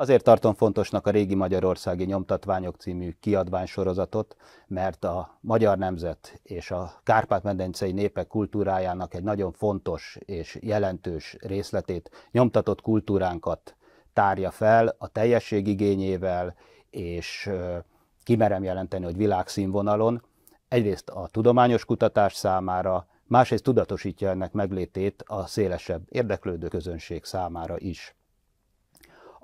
Azért tartom fontosnak a régi Magyarországi Nyomtatványok című kiadványsorozatot, mert a magyar nemzet és a Kárpát-medencei népek kultúrájának egy nagyon fontos és jelentős részletét, nyomtatott kultúránkat tárja fel a teljesség igényével, és kimerem jelenteni, hogy világszínvonalon, egyrészt a tudományos kutatás számára, másrészt tudatosítja ennek meglétét a szélesebb érdeklődő közönség számára is.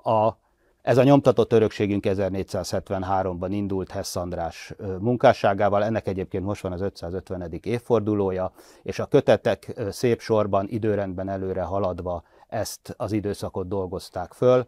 A ez a nyomtatott örökségünk 1473-ban indult Hess András munkásságával, ennek egyébként most van az 550. évfordulója, és a kötetek szép sorban, időrendben előre haladva ezt az időszakot dolgozták föl.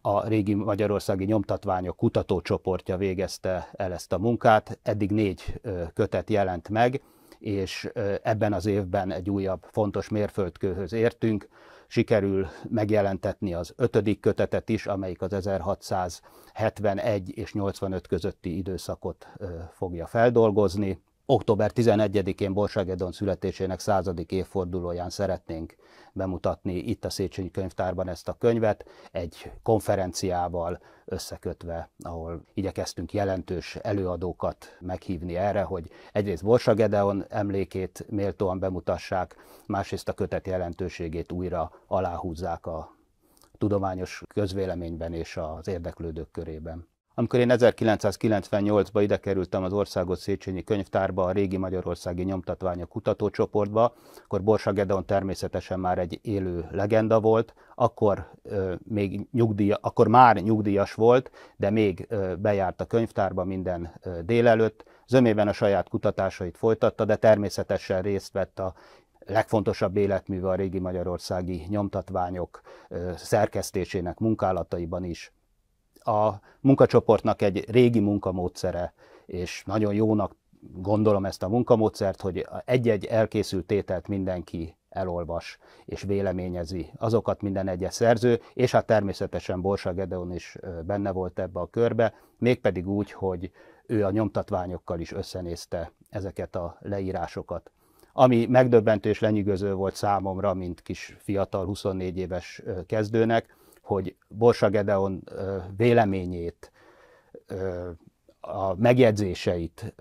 A régi magyarországi nyomtatványok kutatócsoportja végezte el ezt a munkát, eddig négy kötet jelent meg, és ebben az évben egy újabb fontos mérföldkőhöz értünk, sikerül megjelentetni az ötödik kötetet is, amelyik az 1671 és 85 közötti időszakot fogja feldolgozni. Október 11-én Borságedon születésének századik évfordulóján szeretnénk bemutatni itt a Széchenyi Könyvtárban ezt a könyvet, egy konferenciával összekötve, ahol igyekeztünk jelentős előadókat meghívni erre, hogy egyrészt Borsa Gedeon emlékét méltóan bemutassák, másrészt a kötet jelentőségét újra aláhúzzák a tudományos közvéleményben és az érdeklődők körében. Amikor én 1998-ban ide kerültem az Országos Széchenyi Könyvtárba, a régi magyarországi nyomtatványok kutatócsoportba, akkor Borsa Gedeon természetesen már egy élő legenda volt, akkor, euh, még nyugdíj, akkor már nyugdíjas volt, de még euh, bejárt a könyvtárba minden euh, délelőtt, zömében a saját kutatásait folytatta, de természetesen részt vett a legfontosabb életműve a régi magyarországi nyomtatványok szerkesztésének munkálataiban is a munkacsoportnak egy régi munkamódszere, és nagyon jónak gondolom ezt a munkamódszert, hogy egy-egy elkészült tételt mindenki elolvas és véleményezi azokat minden egyes szerző, és hát természetesen Borsa Gedeon is benne volt ebbe a körbe, mégpedig úgy, hogy ő a nyomtatványokkal is összenézte ezeket a leírásokat. Ami megdöbbentő és lenyűgöző volt számomra, mint kis fiatal 24 éves kezdőnek, hogy Borsa Gedeon véleményét, a megjegyzéseit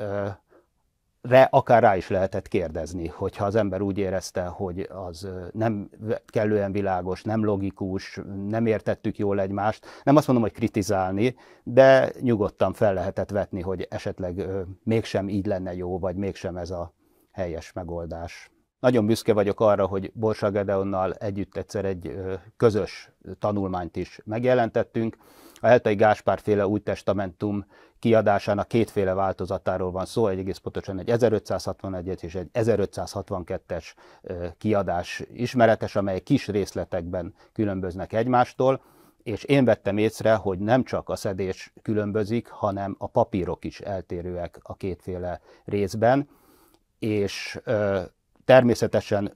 re akár rá is lehetett kérdezni, hogyha az ember úgy érezte, hogy az nem kellően világos, nem logikus, nem értettük jól egymást. Nem azt mondom, hogy kritizálni, de nyugodtan fel lehetett vetni, hogy esetleg mégsem így lenne jó, vagy mégsem ez a helyes megoldás. Nagyon büszke vagyok arra, hogy Borsa Gedeonnal együtt egyszer egy közös tanulmányt is megjelentettünk. A Heltai Gáspár féle új testamentum kiadásának kétféle változatáról van szó, egy egész pontosan egy 1561 és egy 1562-es kiadás ismeretes, amely kis részletekben különböznek egymástól, és én vettem észre, hogy nem csak a szedés különbözik, hanem a papírok is eltérőek a kétféle részben, és Természetesen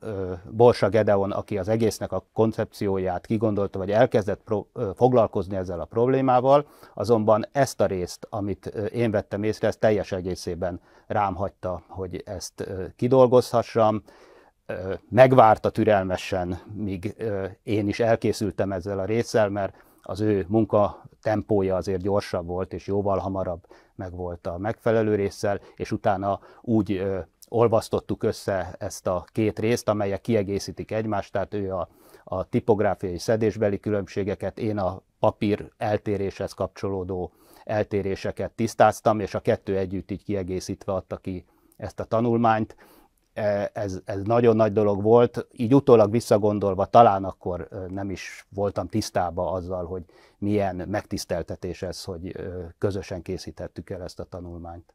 Borsa Gedeon, aki az egésznek a koncepcióját kigondolta, vagy elkezdett foglalkozni ezzel a problémával, azonban ezt a részt, amit én vettem észre, ezt teljes egészében rám hagyta, hogy ezt kidolgozhassam. Megvárta türelmesen, míg én is elkészültem ezzel a résszel, mert az ő munka tempója azért gyorsabb volt, és jóval hamarabb megvolt a megfelelő résszel, és utána úgy olvasztottuk össze ezt a két részt, amelyek kiegészítik egymást, tehát ő a, a tipográfiai szedésbeli különbségeket, én a papír eltéréshez kapcsolódó eltéréseket tisztáztam, és a kettő együtt így kiegészítve adta ki ezt a tanulmányt. E, ez, ez nagyon nagy dolog volt, így utólag visszagondolva talán akkor nem is voltam tisztába azzal, hogy milyen megtiszteltetés ez, hogy közösen készítettük el ezt a tanulmányt.